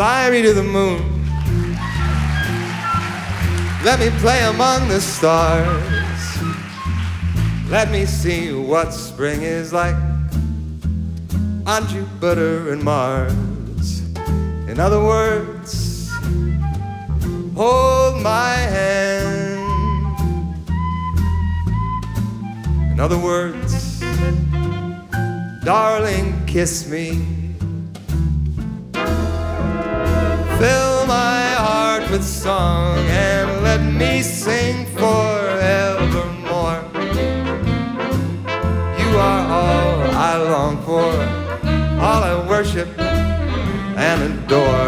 Fly me to the moon. Let me play among the stars. Let me see what spring is like on Jupiter and Mars. In other words, hold my hand. In other words, darling, kiss me. Fill my heart with song and let me sing forevermore. You are all I long for, all I worship and adore.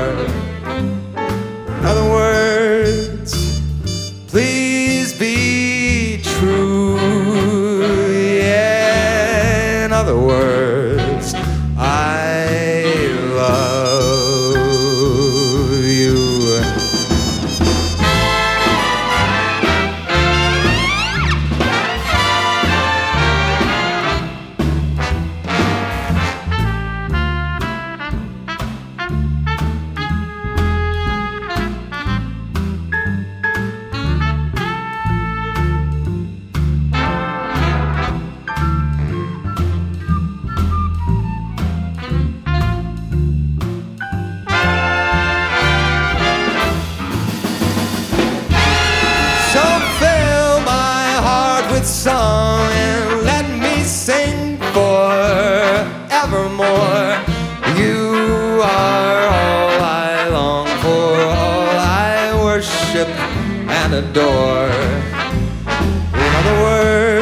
and adore. In other words,